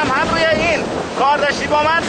هم روی این کار داشتی با من؟